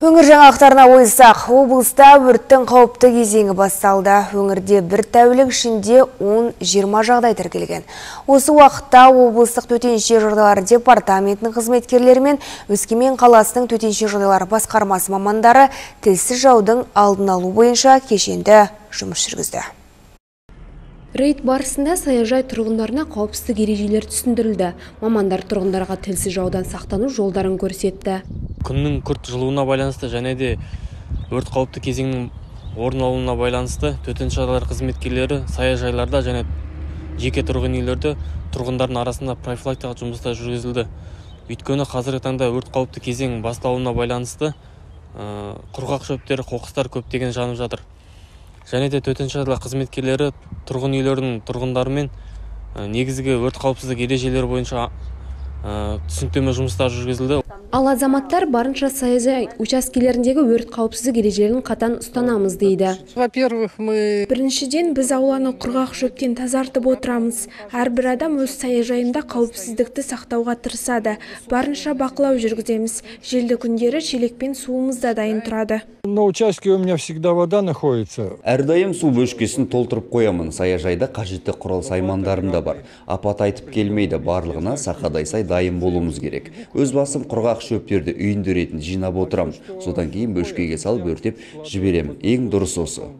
Өңір жаңалықтарына ойсақ, облыста өрттің қауіпті кезеңі басталды. Өңірде бір тәулік ішінде 10-20 жағдай тіркелген. Осы уақытта облыстық төтенше жағдайлар департаментінің қызметкерлері мен Өскемен қаласының төтенше жағдайлар басқармасы мамандары тілсіз жаудың алдын алу бойынша кешенді жұмыс жүргізді. Рейд барысында саяжай тұрғындарына қауіпсіздік ережелер түсіндірілді. Мамандар тұрғындарға тілсіз жаудан сақтану жолдарын көрсетті. Күннің күрт жылуына байланысты және де өрт қауіпті кезеңнің орын алуына байланысты төтенше жағдайлар қызметкерлері саяжайларда және жеке тұрғын үйлерде тұрғындардың арасында профилактикалық жұмыстар жүргізілді. Өйткені қазіргі таңда өрт қауіпті кезең басталуына байланысты ә, құрғақ шөптер қоқыстар көптеген жанып жатыр. Және де төтенше жағдайлар қызметкерлері тұрғын үйлердің тұрғындарымен ә, негізгі өрт қауіпсіздік ережелері бойынша түсініктеме жұмыстары жүргізілді Ал азаматтар барынша саяжай учаскелеріндегі өрт қауіпсіздік ережелерін қатаң ұстанамыз дейді. Во-первых, мы Біріншіден, біз ауланы құрғақ шөптен тазартып отырамыз. Әрбір адам өз саяжайында қауіпсіздікті сақтауға тырысады. Барынша бақылау жүргіземіз. Желді күндері шелекпен суымыз да дайын тұрады. на участке у меня всегда вода находится. әрдайым су бөшкесін толтырып қоямын саяжайда қажетті құрал саймандарым да бар апат айтып келмейді барлығына сақадай сай дайын болуымыз керек өз басым құрғақ шөптерді үйінді ретін жинап отырам содан кейін бөшкеге салып өртеп жіберемін ең дұрыс осы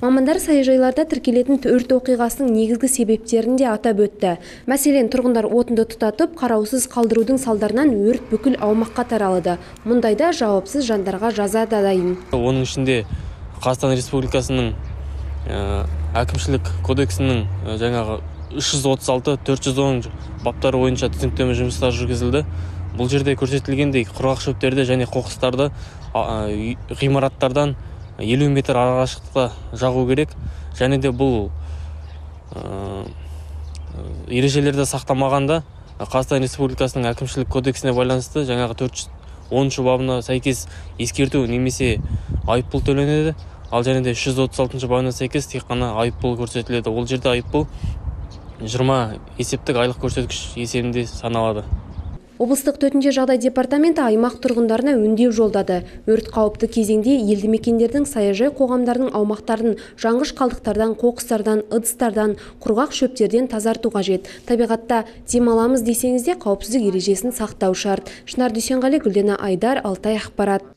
Мамандар саяжайларда тіркелетін өрт оқиғасының негізгі себептерін де атап өтті. Мәселен, тұрғындар отынды тұтатып, қараусыз қалдырудың салдарынан өрт бүкіл аумаққа таралды. Мұндайда жауапсыз жандарға жаза да дайын. оның ішінде қазақстан республикасының ә, әкімшілік кодексінің ә, жаңағы 336 410 баптары бойынша түсініктеме жұмыстар жүргізілді. Бұл жерде көрсетілгендей құрғақ шөптерді және қоқыстарды ғимараттардан 50 метр арақашықтықта жағу керек. Және де бұл ә, ережелерді сақтамағанда қазақстан республикасының әкімшілік кодексіне байланысты жаңағы 410 бабына сәйкес ескерту немесе айыппұл төленеді. Ал және де 336 бабына сәйкес тек қана айыппұл көрсетіледі. Ол жерде айыппұл 20 есептік айлық көрсеткіш есебінде саналады Облыстық төтенше жағдай департаменті аймақ тұрғындарына өндеу жолдады. Өрт қауіпті кезеңде елді мекендердің саяжай қоғамдарының аумақтарын жанғыш қалдықтардан, қоқыстардан, ыдыстардан, құрғақ шөптерден тазарту қажет. Табиғатта демаламыз десеңіз де қауіпсіздік ережесін сақтау шарт. Шынар Дүйсенғали, Гүлдена Айдар, Алтай ақпарат.